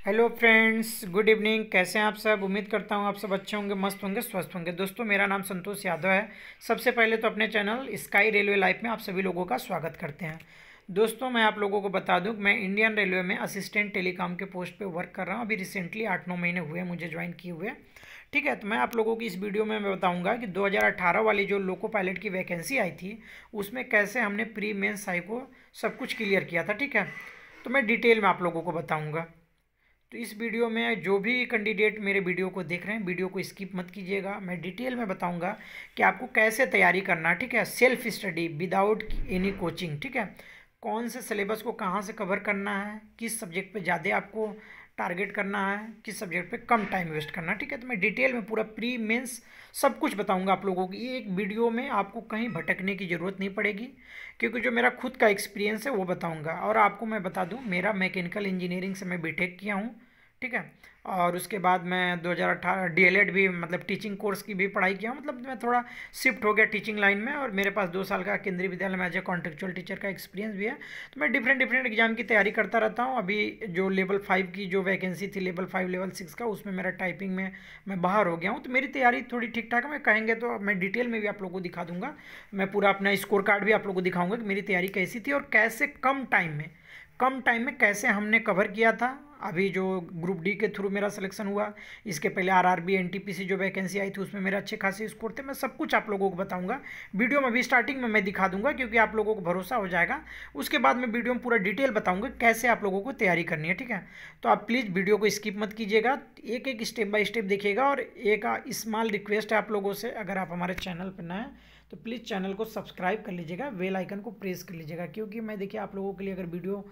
Hello friends good evening कैसे हैं आप सब? उम्मीद करता हूँ आप सब अच्छे होंगे, मस्त होंगे, स्वस्थ होंगे। दोस्तों, मेरा नाम संतोष यादव है। सबसे पहले तो अपने चैनल स्काई रेलवे लाइफ में आप सभी लोगों का स्वागत करते हैं। दोस्तों, मैं आप लोगों को बता दूँ कि मैं इंडियन रेलवे में असिस्टेंट टेलीकॉम के पोस्ट पे वर्क कर रहा हूँ। अभी रिसेंटली आठ नौ महीने हुए मुझे ज्वाइन किए हुए। ठीक है तो मैं आप लोगों की इस वीडियो में मैं बताऊँगा कि 2018 वाली जो लोको पायलट की वैकेंसी आई थी, उसमें कैसे हमने प्री मेन साई को सब कुछ क्लियर किया था। ठीक है तो मैं डिटेल में आप लोगों को बताऊँगा। तो इस वीडियो में जो भी कैंडिडेट मेरे वीडियो को देख रहे हैं, वीडियो को स्किप मत कीजिएगा। मैं डिटेल में बताऊँगा कि आपको कैसे तैयारी करना, ठीक है? Self study without any coaching ठीक है? कौन से सिलेबस को कहाँ से कवर करना है, किस सब्जेक्ट पे ज़्यादा आपको टारगेट करना है, किस सब्जेक्ट पे कम टाइम वेस्ट करना है, ठीक है? तो मैं डिटेल में पूरा प्री मेंस सब कुछ बताऊँगा आप लोगों की। ये एक वीडियो में आपको कहीं भटकने की ज़रूरत नहीं पड़ेगी, क्योंकि जो मेरा खुद का एक्सपीरियंस है वो बताऊँगा। और आपको मैं बता दूँ, मेरा मैकेनिकल इंजीनियरिंग से मैं बी किया हूँ। ठीक है? और उसके बाद मैं 2018 डीएलएड भी मतलब टीचिंग कोर्स की भी पढ़ाई किया मतलब मैं थोड़ा शिफ्ट हो गया टीचिंग लाइन में और मेरे पास दो साल का केंद्रीय विद्यालय में एज ए कॉन्ट्रेक्चुअल टीचर का एक्सपीरियंस भी है। तो मैं डिफरेंट डिफरेंट एग्ज़ाम की तैयारी करता रहता हूँ। अभी जो लेवल फाइव की जो वैकेंसी थी लेवल फाइव लेवल सिक्स का, उसमें मेरा टाइपिंग में मैं बाहर हो गया हूँ। तो मेरी तैयारी थोड़ी ठीक ठाक है। मैं कहेंगे तो मैं डिटेल में भी आप लोग को दिखा दूँगा। मैं पूरा अपना स्कोर कार्ड भी आप लोग को दिखाऊँगा कि मेरी तैयारी कैसी थी और कैसे कम टाइम में कम टाइम में कैसे हमने कवर किया था? अभी जो ग्रुप डी के थ्रू मेरा सिलेक्शन हुआ, इसके पहले आरआरबी एनटीपीसी जो वैकेंसी आई थी, उसमें मेरे अच्छे खासे स्कोर थे। मैं सब कुछ आप लोगों को बताऊँगा। वीडियो में अभी स्टार्टिंग में मैं दिखा दूँगा, क्योंकि आप लोगों को भरोसा हो जाएगा। उसके बाद मैं वीडियो में पूरा डिटेल बताऊँगा कैसे आप लोगों को तैयारी करनी है, ठीक है? तो आप प्लीज़ वीडियो को स्किप मत कीजिएगा। एक एक स्टेप बाय स्टेप देखिएगा और एक स्मॉल रिक्वेस्ट है आप लोगों से, अगर आप हमारे चैनल पर नए तो प्लीज़ चैनल को सब्सक्राइब कर लीजिएगा बेल आइकन को प्रेस कर लीजिएगा, क्योंकि मैं देखिए आप लोगों के लिए अगर वीडियो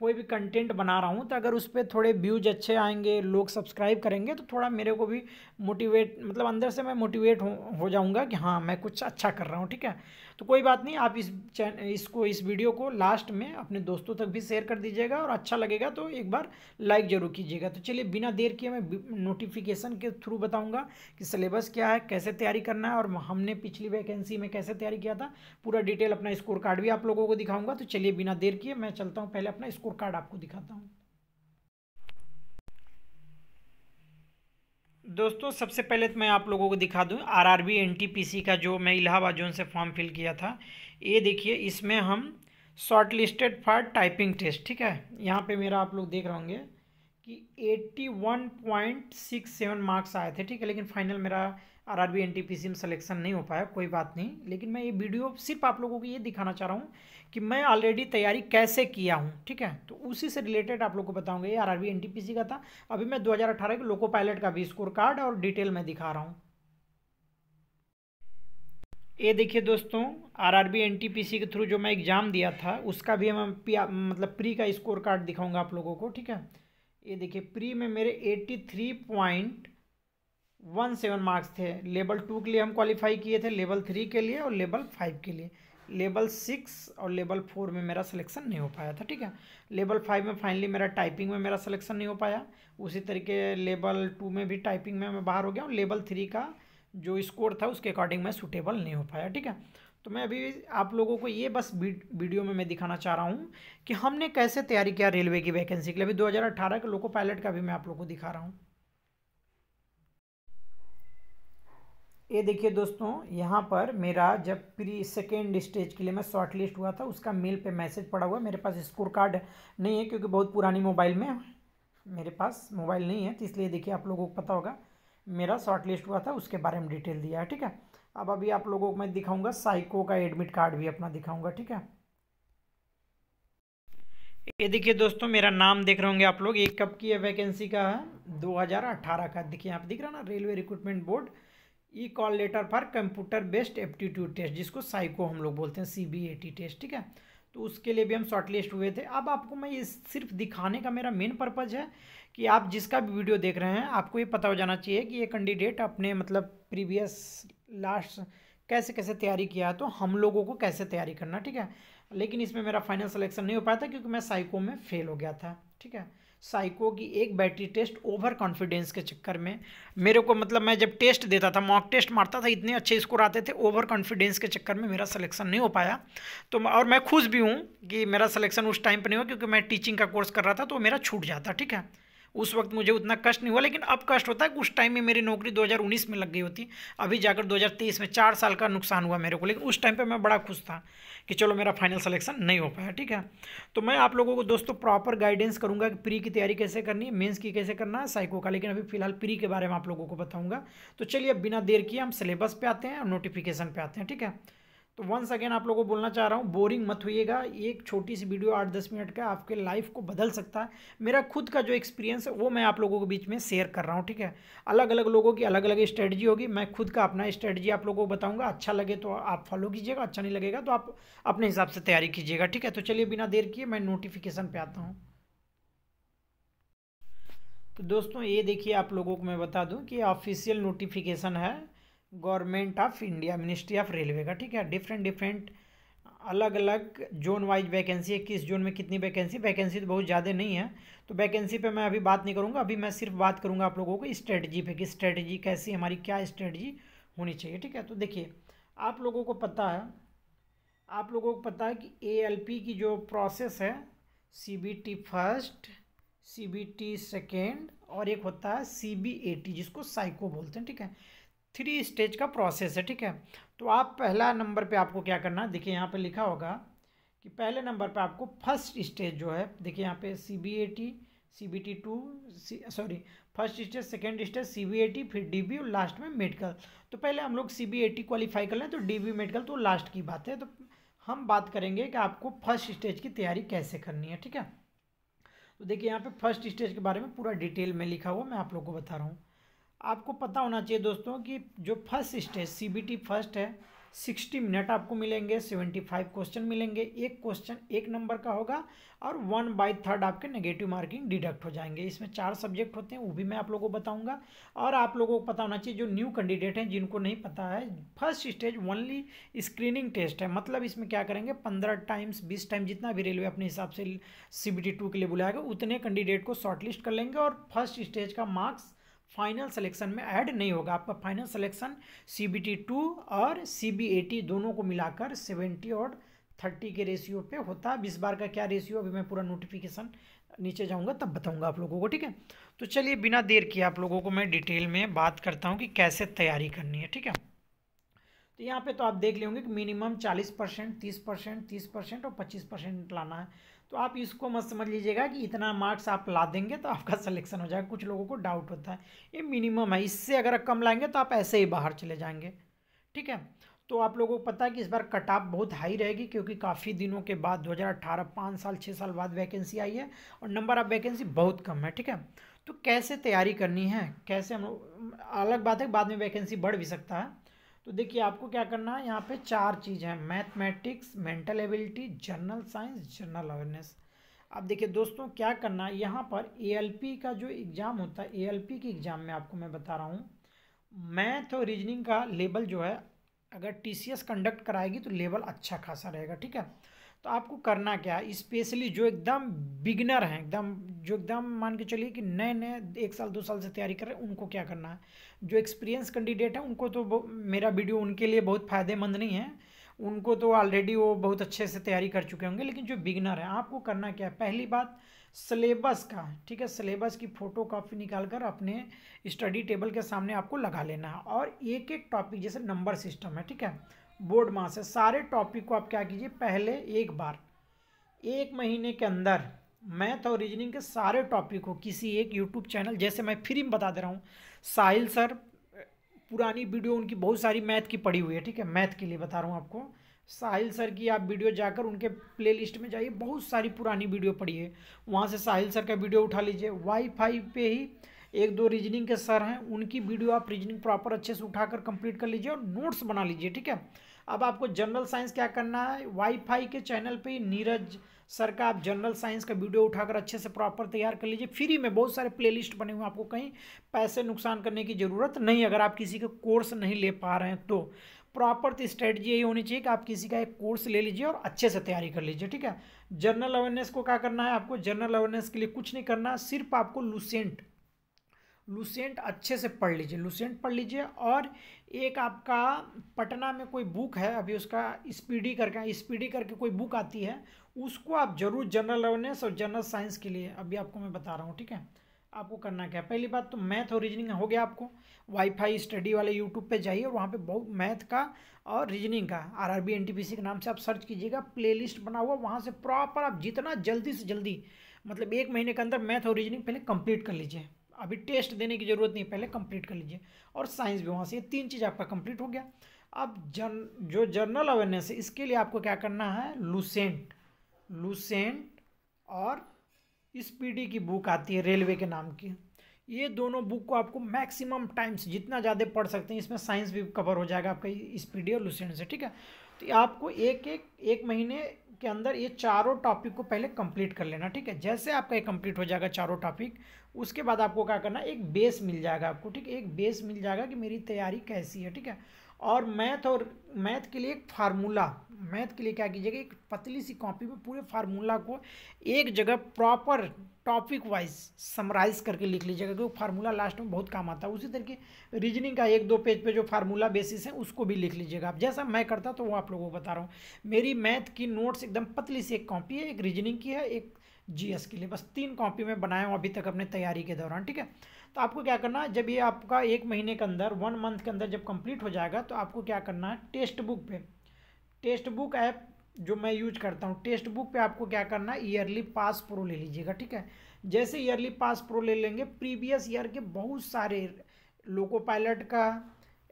कोई भी कंटेंट बना रहा हूँ तो अगर उस पर थोड़े व्यूज़ अच्छे आएँगे, लोग सब्सक्राइब करेंगे तो थोड़ा मेरे को भी मोटिवेट मतलब अंदर से मैं मोटिवेट हो हो जाऊँगा कि हाँ मैं कुछ अच्छा कर रहा हूँ, ठीक है? तो कोई बात नहीं, आप इस इसको, इस वीडियो को लास्ट में अपने दोस्तों तक भी शेयर कर दीजिएगा और अच्छा लगेगा तो एक बार लाइक ज़रूर कीजिएगा। तो चलिए, बिना देर किए मैं नोटिफिकेशन के थ्रू बताऊँगा कि सिलेबस क्या है, कैसे तैयारी करना है और हमने पिछली वैकेंसी में कैसे तैयारी किया था। पूरा डिटेल अपना स्कोर कार्ड भी आप लोगों को दिखाऊँगा। तो चलिए, बिना देर किए मैं चलता हूँ। पहले अपना स्कोर कार्ड आपको दिखाता हूँ। दोस्तों, सबसे पहले तो मैं आप लोगों को दिखा दूँ आरआरबी एनटीपीसी का जो मैं इलाहाबाद जोन से फॉर्म फिल किया था। ये देखिए, इसमें हम short listed for typing test, ठीक है? यहाँ पे मेरा आप लोग देख रहे होंगे। कि eighty one point six seven marks आए थे, ठीक है, लेकिन फाइनल मेरा R R B N T P C में सलेक्शन नहीं हो पाया, कोई बात नहीं। लेकिन मैं ये वीडियो सिर्फ़ आप लोगों को ये दिखाना चाह रहा हूँ कि मैं ऑलरेडी तैयारी कैसे किया हूँ, ठीक है? तो उसी से रिलेटेड आप लोग को बताऊँगा, ये R R B N T P C का था। अभी मैं दो हज़ार अठारह के लोको पायलट का भी स्कोर कार्ड और डिटेल में दिखा रहा हूँ। ये देखिए दोस्तों R R B N T P C के थ्रू जो मैं एग्ज़ाम दिया था, उसका भी मैं मतलब प्री का स्कोर कार्ड दिखाऊँगा आप लोगों को, ठीक है? ये देखिए प्री में मेरे eighty three point one seven marks थे। लेवल टू के लिए हम क्वालिफाई किए थे लेवल थ्री के लिए और लेवल फाइव के लिए। लेवल सिक्स और लेवल फोर में मेरा सिलेक्शन नहीं हो पाया था, ठीक है? लेवल फाइव में फाइनली मेरा टाइपिंग में मेरा सिलेक्शन नहीं हो पाया। उसी तरीके लेवल टू में भी टाइपिंग में मैं बाहर हो गया और लेवल थ्री का जो स्कोर था, उसके अकॉर्डिंग मैं सूटेबल नहीं हो पाया, ठीक है? तो मैं अभी आप लोगों को ये बस वीडियो में मैं दिखाना चाह रहा हूँ कि हमने कैसे तैयारी किया रेलवे की वैकेंसी के लिए। अभी दो के लोको पायलट का भी मैं आप लोग को दिखा रहा हूँ। ये देखिए दोस्तों, यहाँ पर मेरा जब प्री सेकेंड स्टेज के लिए मैं शॉर्ट लिस्ट हुआ था, उसका मेल पे मैसेज पड़ा हुआ है। मेरे पास स्कोर कार्ड नहीं है क्योंकि बहुत पुरानी मोबाइल में मेरे पास मोबाइल नहीं है तो इसलिए देखिए आप लोगों को पता होगा, मेरा शॉर्ट लिस्ट हुआ था, उसके बारे में डिटेल दिया है, ठीक है? अब अभी आप लोगों को मैं दिखाऊँगा साइको का एडमिट कार्ड भी अपना दिखाऊँगा, ठीक है? ये देखिए दोस्तों, मेरा नाम देख रहे होंगे आप लोग एक कब की वैकेंसी का है? 2018 का। देखिए आप दिख रहा ना railway recruitment board e call letter for computer based aptitude test जिसको साइको हम लोग बोलते हैं C B A T test ठीक है? तो उसके लिए भी हम शॉर्ट लिस्ट हुए थे। अब आपको मैं ये सिर्फ़ दिखाने का मेरा मेन पर्पज़ है कि आप जिसका भी वीडियो देख रहे हैं, आपको ये पता हो जाना चाहिए कि ये कैंडिडेट अपने मतलब प्रीवियस लास्ट कैसे कैसे तैयारी किया तो हम लोगों को कैसे तैयारी करना, ठीक है? लेकिन इसमें मेरा फाइनल सिलेक्शन नहीं हो पाया था क्योंकि मैं साइको में फेल हो गया था, ठीक है? साइको की एक बैटरी टेस्ट ओवर कॉन्फिडेंस के चक्कर में मेरे को मतलब मैं जब टेस्ट देता था मॉक टेस्ट मारता था, इतने अच्छे स्कोर आते थे ओवर कॉन्फिडेंस के चक्कर में मेरा सिलेक्शन नहीं हो पाया। तो और मैं खुश भी हूँ कि मेरा सिलेक्शन उस टाइम पर नहीं हुआ क्योंकि मैं टीचिंग का कोर्स कर रहा था तो मेरा छूट जाता, ठीक है? उस वक्त मुझे उतना कष्ट नहीं हुआ, लेकिन अब कष्ट होता है। उस टाइम में मेरी नौकरी 2019 में लग गई होती। अभी जाकर 2023 में चार साल का नुकसान हुआ मेरे को, लेकिन उस टाइम पे मैं बड़ा खुश था कि चलो मेरा फाइनल सिलेक्शन नहीं हो पाया, ठीक है? तो मैं आप लोगों को दोस्तों प्रॉपर गाइडेंस करूँगा कि प्री की तैयारी कैसे करनी है मेन्स की कैसे करना है साइको का, लेकिन अभी फ़िलहाल प्री के बारे में आप लोगों को बताऊँगा। तो चलिए बिना देर किए हम सिलेबस पे आते हैं और नोटिफिकेशन पे आते हैं, ठीक है? तो वंस अगेन आप लोगों को बोलना चाह रहा हूँ बोरिंग मत होइएगा। एक छोटी सी वीडियो आठ दस मिनट का आपके लाइफ को बदल सकता है। मेरा खुद का जो एक्सपीरियंस है, वो मैं आप लोगों के बीच में शेयर कर रहा हूँ, ठीक है? अलग अलग लोगों की अलग अलग स्ट्रेटजी होगी। मैं खुद का अपना स्ट्रेटजी आप लोगों को बताऊँगा। अच्छा लगे तो आप फॉलो कीजिएगा अच्छा नहीं लगेगा तो आप अपने हिसाब से तैयारी कीजिएगा, ठीक है? तो चलिए बिना देर किए मैं नोटिफिकेशन पर आता हूँ। तो दोस्तों, ये देखिए आप लोगों को मैं बता दूँ कि ऑफिशियल नोटिफिकेशन है। Government of India, ministry of railway का, ठीक है? डिफरेंट डिफरेंट अलग अलग जोन वाइज वैकेंसी है किस जोन में कितनी वैकेंसी वैकेंसी तो बहुत ज़्यादा नहीं है। तो वैकेंसी पे मैं अभी बात नहीं करूँगा। अभी मैं सिर्फ़ बात करूँगा आप लोगों को स्ट्रेटजी पे कि स्ट्रेटजी कैसी हमारी क्या स्ट्रेटजी होनी चाहिए, ठीक है? तो देखिए, आप लोगों को पता है, आप लोगों को पता है कि एएलपी की जो प्रोसेस है C B T first C B T second और एक होता है सी बी ए टी जिसको साइको बोलते हैं, ठीक है? थ्री स्टेज का प्रोसेस है, ठीक है? तो आप पहला नंबर पे आपको क्या करना देखिए, यहाँ पे लिखा होगा कि पहले नंबर पे आपको फ़र्स्ट स्टेज जो है, देखिए यहाँ पे C B A T C B T two C sorry first stage, second stage C B A T फिर डी बी और लास्ट में मेडिकल तो पहले हम लोग C B A T qualify कर लें तो डी बी मेडिकल तो लास्ट की बात है। तो हम बात करेंगे कि आपको फ़र्स्ट स्टेज की तैयारी कैसे करनी है, ठीक है? तो देखिए, यहाँ पे फ़र्स्ट स्टेज के बारे में पूरा डिटेल में लिखा हुआ मैं आप लोग को बता रहा हूँ। आपको पता होना चाहिए दोस्तों कि जो फ़र्स्ट स्टेज सीबीटी फ़र्स्ट है, सिक्सटी मिनट आपको मिलेंगे, सेवेंटी फाइव क्वेश्चन मिलेंगे, एक क्वेश्चन एक नंबर का होगा और वन बाई थर्ड आपके नेगेटिव मार्किंग डिडक्ट हो जाएँगे। इसमें चार सब्जेक्ट होते हैं, वो भी मैं आप लोगों को बताऊँगा। और आप लोगों को पता होना चाहिए, जो न्यू कैंडिडेट हैं, जिनको नहीं पता है, first stage only screening test है। मतलब इसमें क्या करेंगे, पंद्रह टाइम्स बीस टाइम जितना भी रेलवे अपने हिसाब से सी बी के लिए बुलाएगा उतने कैंडिडेट को शॉर्टलिस्ट कर लेंगे और फ़र्स्ट स्टेज का मार्क्स फाइनल सिलेक्शन में ऐड नहीं होगा। आपका final selection C B T two और सी बी ए टी दोनों को मिलाकर सेवेंटी और थर्टी के रेशियो पे होता। है इस बार का क्या रेशियो अभी मैं पूरा नोटिफिकेशन नीचे जाऊँगा, तब बताऊँगा आप लोगों को, ठीक है? तो चलिए, बिना देर किए आप लोगों को मैं डिटेल में बात करता हूँ कि कैसे तैयारी करनी है, ठीक है? तो यहाँ पे तो आप देख लेंगे कि मिनिमम चालीस परसेंट, तीस परसेंट तीस परसेंट और पच्चीस परसेंट लाना है। तो आप इसको मत समझ लीजिएगा कि इतना मार्क्स आप ला देंगे तो आपका सिलेक्शन हो जाएगा। कुछ लोगों को डाउट होता है। ये मिनिमम है। इससे अगर कम लाएँगे तो आप ऐसे ही बाहर चले जाएँगे। ठीक है? तो आप लोगों को पता है कि इस बार कट ऑफ़ बहुत हाई रहेगी क्योंकि काफ़ी दिनों के बाद 2018 पाँच साल छः साल बाद वैकेंसी आई है और नंबर ऑफ़ वैकेंसी बहुत कम है। ठीक है? तो कैसे तैयारी करनी है? कैसे हम अलग बात है बाद में वैकेंसी बढ़ भी सकता है। तो देखिए आपको क्या करना है, यहाँ पे चार चीज़ हैं mathematics mental ability general science general awareness अब देखिए दोस्तों, क्या करना है, यहाँ पर ए का जो एग्ज़ाम होता है ए एल के एग्ज़ाम में आपको मैं बता रहा हूँ मैथ और रीजनिंग का लेवल जो है, अगर टीसीएस कंडक्ट कराएगी तो लेवल अच्छा खासा रहेगा, ठीक है? तो आपको करना क्या है? स्पेशली जो एकदम बिगनर हैं, एकदम, जो एकदम मान के चलिए कि नए नए, एक साल, दो साल से तैयारी कर रहे हैं, उनको क्या करना है? जो एक्सपीरियंस कैंडिडेट है, उनको तो मेरा वीडियो उनके लिए बहुत फ़ायदेमंद नहीं है। उनको तो ऑलरेडी वो बहुत अच्छे से तैयारी कर चुके होंगे, लेकिन जो बिगनर हैं, आपको करना क्या है? पहली बात सिलेबस का, ठीक है? सिलेबस की फ़ोटो कॉपी निकाल कर अपने स्टडी टेबल के सामने आपको लगा लेना है। और एक एक टॉपिक जैसे नंबर सिस्टम है, ठीक है? बोर्ड मास है सारे टॉपिक को आप क्या कीजिए, पहले एक बार। एक महीने के अंदर मैथ और रीजनिंग के सारे टॉपिक को किसी एक यूट्यूब चैनल जैसे मैं फ्री में बता दे रहा हूँ, साहिल सर, पुरानी वीडियो उनकी बहुत सारी मैथ की पड़ी हुई है, ठीक है? मैथ के लिए बता रहा हूँ आपको। साहिल सर की आप वीडियो जाकर उनके प्लेलिस्ट में जाइए, बहुत सारी पुरानी वीडियो पड़ी है। वहाँ से साहिल सर का वीडियो उठा लीजिए। वाईफाई पे ही एक दो रीजनिंग के सर हैं, उनकी वीडियो आप रीजनिंग प्रॉपर अच्छे से उठाकर कंप्लीट कर लीजिए और नोट्स बना लीजिए, ठीक है? अब आपको जनरल साइंस क्या करना है? वाईफाई के चैनल पे नीरज सर का आप जनरल साइंस का वीडियो उठाकर अच्छे से प्रॉपर तैयार कर लीजिए। फ्री में बहुत सारे प्लेलिस्ट बने हुए आपको कहीं पैसे नुकसान करने की ज़रूरत नहीं अगर आप किसी का कोर्स नहीं ले पा रहे हैं तो प्रॉपर तो स्ट्रेटजी यही होनी चाहिए कि आप किसी का एक कोर्स ले लीजिए और अच्छे से तैयारी कर लीजिए, ठीक है? जनरल अवेयरनेस को क्या करना है आपको? जनरल अवेयरनेस के लिए कुछ नहीं करना, सिर्फ़ आपको लुसेंट लुसेंट अच्छे से पढ़ लीजिए लुसेंट पढ़ लीजिए और एक आपका पटना में कोई बुक है, अभी उसका स्पीडी करके स्पीडी करके कोई बुक आती है, उसको आप ज़रूर जनरल अवेयरनेस और जनरल साइंस के लिए अभी आपको मैं बता रहा हूँ, ठीक है? आपको करना क्या? है पहली बात तो मैथ और रीजनिंग हो गया आपको। वाईफाई स्टडी वाले यूट्यूब पे जाइए वहाँ पे बहुत मैथ का और रीजनिंग का R R B N T P C के नाम से आप सर्च कीजिएगा प्ले लिस्ट बना हुआ, वहाँ से प्रॉपर आप जितना जल्दी से जल्दी मतलब एक महीने के अंदर मैथ और रीजनिंग पहले कंप्लीट कर लीजिए। अभी टेस्ट देने की ज़रूरत नहीं, पहले कंप्लीट कर लीजिए। और साइंस भी वहाँ से, ये तीन चीज़ आपका कंप्लीट हो गया। अब जन, जो जर्नल अवेयरनेस है, इसके लिए आपको क्या करना है? लूसेंट लूसेंट और स्पीडी की बुक आती है रेलवे के नाम की। ये दोनों बुक को आपको मैक्सिमम टाइम्स जितना ज़्यादा पढ़ सकते हैं, इसमें साइंस भी कवर हो जाएगा आपका स्पीडी और लूसेंट से, ठीक है? तो आपको एक एक एक महीने के अंदर ये चारों टॉपिक को पहले कंप्लीट कर लेना, ठीक है? जैसे आपका ये कंप्लीट हो जाएगा चारों टॉपिक उसके बाद आपको क्या करना, एक बेस मिल जाएगा आपको, ठीक है? एक बेस मिल जाएगा कि मेरी तैयारी कैसी है, ठीक है? और मैथ और मैथ के लिए एक फार्मूला मैथ के लिए क्या कीजिएगा, एक पतली सी कॉपी में पूरे फार्मूला को एक जगह प्रॉपर टॉपिक वाइज समराइज करके लिख लीजिएगा, क्योंकि फार्मूला लास्ट में बहुत काम आता है। उसी तरीके रीजनिंग का एक दो पेज पे जो फार्मूला बेसिस है, उसको भी लिख लीजिएगा। आप जैसा मैं करता तो वो आप लोगों को बता रहा हूँ। मेरी मैथ की नोट्स एकदम पतली सी एक कॉपी है, एक रीजनिंग की है, एक जीएस के लिए। बस तीन कॉपी में बनाया हूँ अभी तक अपने तैयारी के दौरान, ठीक है? तो आपको क्या करना है, जब ये आपका एक महीने के अंदर वन मंथ के अंदर जब कंप्लीट हो जाएगा तो आपको क्या करना है टेक्स्ट बुक पे। टेक्स्ट बुक ऐप जो मैं यूज़ करता हूँ टेक्स्ट बुक पे आपको क्या करना है, ईयरली पास प्रो ले लीजिएगा, ठीक है? जैसे ईयरली पास प्रो ले लेंगे, प्रीवियस ईयर के बहुत सारे लोको पायलट का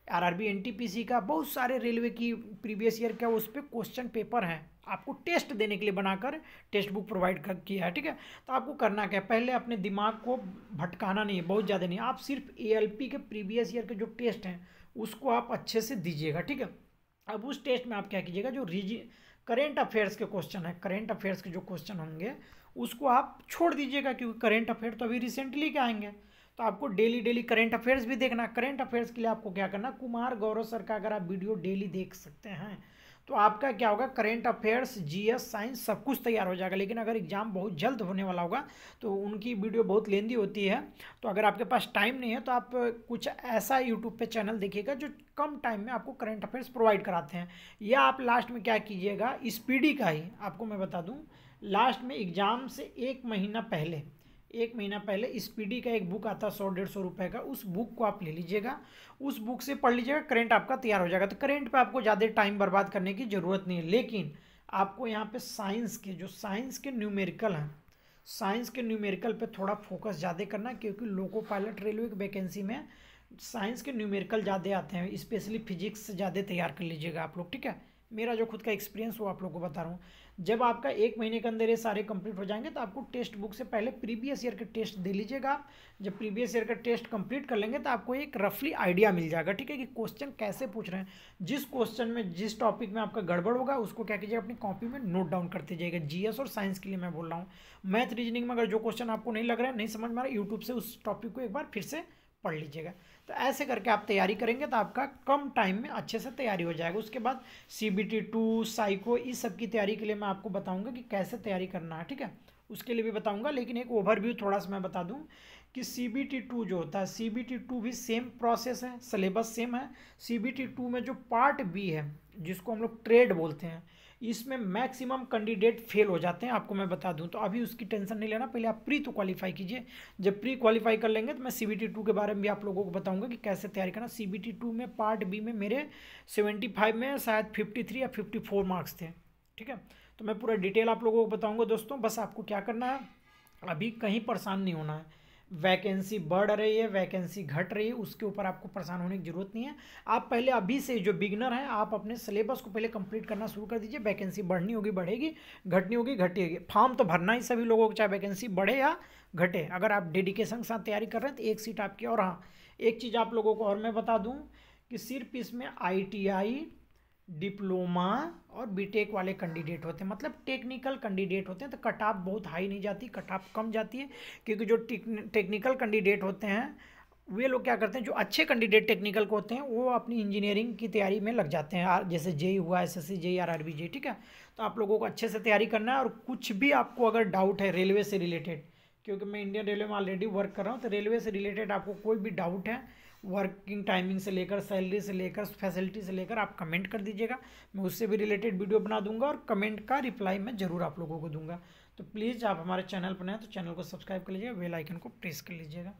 R R B N T P C का, बहुत सारे रेलवे की प्रीवियस ईयर का उस पर क्वेश्चन पेपर हैं। आपको टेस्ट देने के लिए बनाकर टेक्स्ट बुक प्रोवाइड कर, किया है, ठीक है? तो आपको करना क्या है? पहले अपने दिमाग को भटकाना नहीं है, बहुत ज़्यादा नहीं आप सिर्फ़ एएलपी के प्रीवियस ईयर के जो टेस्ट हैं, उसको आप अच्छे से दीजिएगा, ठीक है? अब उस टेस्ट में आप क्या कीजिएगा, जो रीजि करेंट अफेयर्स के क्वेश्चन है करेंट अफेयर्स के जो क्वेश्चन होंगे, उसको आप छोड़ दीजिएगा क्योंकि करेंट अफेयर तो अभी रिसेंटली के आएँगे। तो आपको डेली डेली करेंट अफेयर्स भी देखना करेंट अफेयर्स के लिए आपको क्या करना कुमार गौरव सर का अगर आप वीडियो डेली देख सकते हैं तो आपका क्या होगा? करेंट अफेयर्स जीएस साइंस सब कुछ तैयार हो जाएगा। लेकिन अगर एग्ज़ाम बहुत जल्द होने वाला होगा तो उनकी वीडियो बहुत लेंदी होती है। तो अगर आपके पास टाइम नहीं है तो आप कुछ ऐसा यूट्यूब पे चैनल देखिएगा, जो कम टाइम में आपको करेंट अफेयर्स प्रोवाइड कराते हैं। या आप लास्ट में क्या कीजिएगा? स्पीडी का ही आपको मैं बता दूँ। लास्ट में एग्ज़ाम से एक महीना पहले एक महीना पहले स्पीडी का एक बुक आता सौ, डेढ़ सौ रुपये का, उस बुक को आप ले लीजिएगा। उस बुक से पढ़ लीजिएगा, करंट आपका तैयार हो जाएगा। तो करंट पे आपको ज़्यादा टाइम बर्बाद करने की ज़रूरत नहीं है। लेकिन आपको यहाँ पे साइंस के, जो साइंस के न्यूमेरिकल हैं, साइंस के न्यूमेरिकल पे थोड़ा फोकस ज़्यादा करना, क्योंकि लोको पायलट रेलवे की वैकेंसी में साइंस के न्यूमेरिकल ज़्यादा आते हैं। स्पेशली फिजिक्स ज़्यादा तैयार कर लीजिएगा आप लोग, ठीक है? मेरा जो खुद का एक्सपीरियंस वो आप लोग को बता रहा हूँ। जब आपका एक महीने के अंदर ये सारे कंप्लीट हो जाएँगे तो आपको टेस्ट बुक से पहले प्रीवियस ईयर के टेस्ट दे लीजिएगा। आप जब प्रीवियस ईयर का टेस्ट कंप्लीट कर लेंगे तो आपको एक रफली आइडिया मिल जाएगा, ठीक है, कि क्वेश्चन कैसे पूछ रहे हैं। जिस क्वेश्चन में, जिस टॉपिक में आपका गड़बड़ होगा, उसको क्या कीजिएगा, अपनी कॉपी में नोट डाउन करते जाइएगा। जीएस और साइंस के लिए मैं बोल रहा हूँ। मैथ रीजनिंग में अगर जो क्वेश्चन आपको नहीं लग रहा है, नहीं समझ में आ रहा यूट्यूब से उस टॉपिक को एक बार फिर से पढ़ लीजिएगा। तो ऐसे करके आप तैयारी करेंगे तो आपका कम टाइम में अच्छे से तैयारी हो जाएगा। उसके बाद C B T two psycho इस सब की तैयारी के लिए मैं आपको बताऊँगा कि कैसे तैयारी करना है, ठीक है? उसके लिए भी बताऊँगा, लेकिन एक ओवरव्यू थोड़ा सा मैं बता दूँ। कि सी बी टी टू जो होता है सी बी टी टू भी सेम प्रोसेस है सिलेबस सेम है। सी बी टी टू में जो पार्ट बी है, जिसको हम लोग ट्रेड बोलते हैं, इसमें मैक्सिमम कैंडिडेट फेल हो जाते हैं, आपको मैं बता दूँ। तो अभी उसकी टेंशन नहीं लेना, पहले आप प्री तो क्वालिफाई कीजिए। जब प्री क्वालिफाई कर लेंगे तो मैं सी बी टी टू के बारे में भी आप लोगों को बताऊँगा कि कैसे तैयारी करना। सी बी टी टू में पार्ट बी में मेरे सेवेंटी फाइव में शायद फिफ्टी थ्री या फिफ्टी फोर मार्क्स थे, ठीक है? तो मैं पूरा डिटेल आप लोगों को बताऊँगा, दोस्तों। बस आपको क्या करना है, अभी कहीं परेशान नहीं होना है। वैकेंसी बढ़ रही है, वैकेंसी घट रही है, उसके ऊपर आपको परेशान होने की ज़रूरत नहीं है। आप पहले अभी से जो बिगनर हैं, आप अपने सिलेबस को पहले कंप्लीट करना शुरू कर दीजिए वैकेंसी बढ़नी होगी, बढ़ेगी, घटनी होगी, घटेगी। फॉर्म तो भरना ही सभी लोगों को, चाहे वैकेंसी बढ़े या घटे। अगर आप डेडिकेशन के साथ तैयारी कर रहे हैं तो एक सीट आपकी और हाँ। एक चीज़ आप लोगों को और मैं बता दूँ कि सिर्फ़ इसमें आईटीआई डिप्लोमा और बीटेक वाले कैंडिडेट होते हैं। मतलब टेक्निकल कैंडिडेट होते हैं तो कट ऑफ़ बहुत हाई नहीं जाती कट ऑफ़ कम जाती है, क्योंकि जो टेक्निकल कैंडिडेट होते हैं, वे लोग क्या करते हैं, जो अच्छे कैंडिडेट टेक्निकल को होते हैं, वो अपनी इंजीनियरिंग की तैयारी में लग जाते हैं। जैसे जेई हुआ S S C JE R R B J ठीक है? तो आप लोगों को अच्छे से तैयारी करना है और कुछ भी आपको अगर डाउट है रेलवे से रिलेटेड क्योंकि मैं इंडियन रेलवे में ऑलरेडी वर्क कर रहा हूँ तो रेलवे से रिलेटेड आपको कोई भी डाउट है वर्किंग टाइमिंग से लेकर सैलरी से लेकर फैसिलिटी से लेकर आप कमेंट कर दीजिएगा। मैं उससे भी रिलेटेड वीडियो बना दूँगा और कमेंट का रिप्लाई मैं ज़रूर आप लोगों को दूँगा। तो प्लीज़ आप हमारे चैनल पर नए तो चैनल को सब्सक्राइब कर लीजिएगा बेल आइकन को प्रेस कर लीजिएगा।